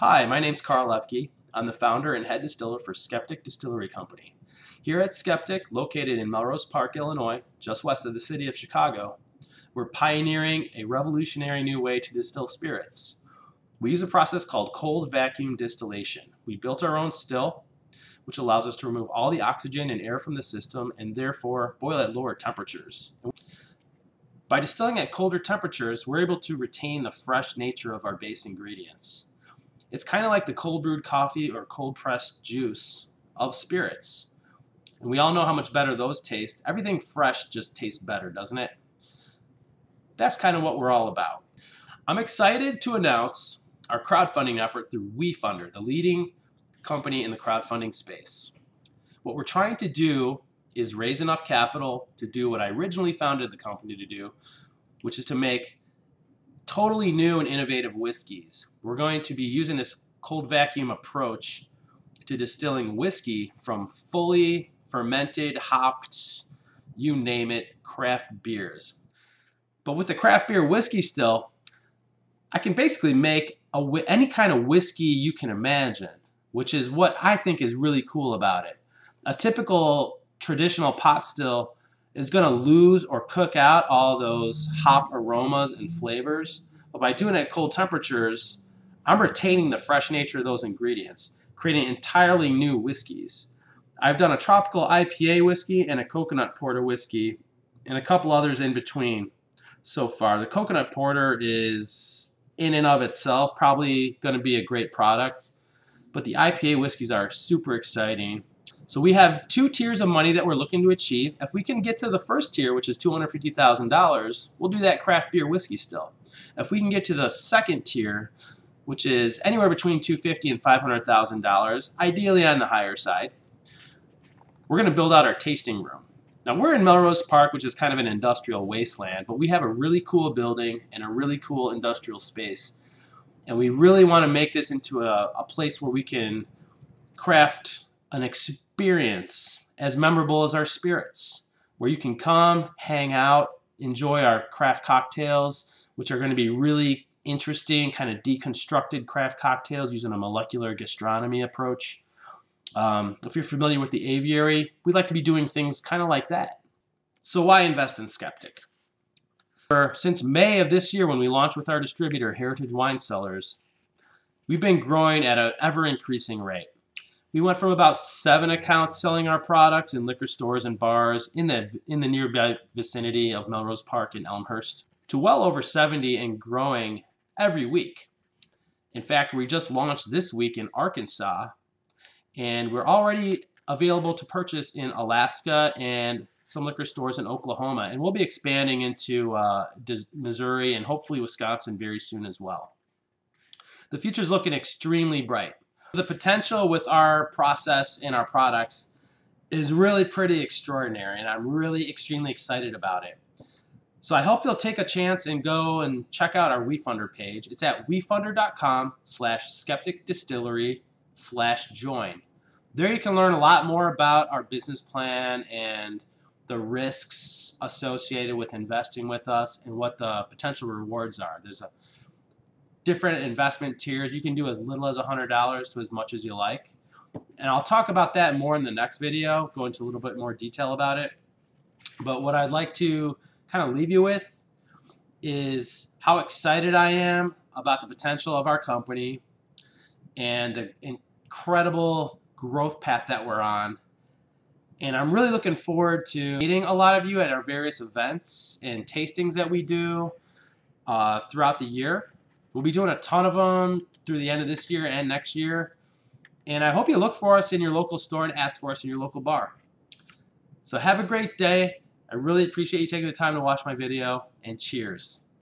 Hi, my name's Karl Loepke. I'm the founder and head distiller for Skeptic Distillery Company. Here at Skeptic, located in Melrose Park, Illinois, just west of the city of Chicago, we're pioneering a revolutionary new way to distill spirits. We use a process called cold vacuum distillation. We built our own still, which allows us to remove all the oxygen and air from the system and therefore boil at lower temperatures. By distilling at colder temperatures, we're able to retain the fresh nature of our base ingredients. It's kind of like the cold brewed coffee or cold pressed juice of spirits. And we all know how much better those taste. Everything fresh just tastes better, doesn't it? That's kind of what we're all about. I'm excited to announce our crowdfunding effort through WeFunder, the leading company in the crowdfunding space. What we're trying to do is raise enough capital to do what I originally founded the company to do, which is to make totally new and innovative whiskeys. We're going to be using this cold vacuum approach to distilling whiskey from fully fermented, hopped, you name it, craft beers. But with the craft beer whiskey still, I can basically make a, any kind of whiskey you can imagine, which is what I think is really cool about it. A typical traditional pot still is going to lose or cook out all those hop aromas and flavors. But by doing it at cold temperatures, I'm retaining the fresh nature of those ingredients, creating entirely new whiskeys. I've done a tropical IPA whiskey and a coconut porter whiskey and a couple others in between so far. The coconut porter is in and of itself probably going to be a great product, but the IPA whiskeys are super exciting. So we have two tiers of money that we're looking to achieve. If we can get to the first tier, which is $250,000, we'll do that craft beer whiskey still. If we can get to the second tier, which is anywhere between $250,000 and $500,000, ideally on the higher side, we're going to build out our tasting room. Now we're in Melrose Park, which is kind of an industrial wasteland, but we have a really cool building and a really cool industrial space. And we really want to make this into a, a place where we can craft an experience as memorable as our spirits, where you can come, hang out, enjoy our craft cocktails, which are going to be really interesting, kind of deconstructed craft cocktails using a molecular gastronomy approach. Um, if you're familiar with the aviary, we like to be doing things kind of like that. So why invest in Skeptic? Since May of this year when we launched with our distributor, Heritage Wine Cellars, we've been growing at an ever-increasing rate. We went from about seven accounts selling our products in liquor stores and bars in the, in the nearby vicinity of Melrose Park and Elmhurst to well over 70 and growing every week. In fact, we just launched this week in Arkansas and we're already available to purchase in Alaska and some liquor stores in Oklahoma. And we'll be expanding into uh, Missouri and hopefully Wisconsin very soon as well. The future is looking extremely bright. The potential with our process and our products is really pretty extraordinary, and I'm really extremely excited about it. So I hope you'll take a chance and go and check out our WeFunder page. It's at wefunder.com slash skeptic distillery slash join. There you can learn a lot more about our business plan and the risks associated with investing with us and what the potential rewards are. There's a different investment tiers. You can do as little as $100 to as much as you like. And I'll talk about that more in the next video, go into a little bit more detail about it. But what I'd like to kind of leave you with is how excited I am about the potential of our company and the incredible growth path that we're on. And I'm really looking forward to meeting a lot of you at our various events and tastings that we do uh, throughout the year. We'll be doing a ton of them through the end of this year and next year. And I hope you look for us in your local store and ask for us in your local bar. So have a great day. I really appreciate you taking the time to watch my video, and cheers.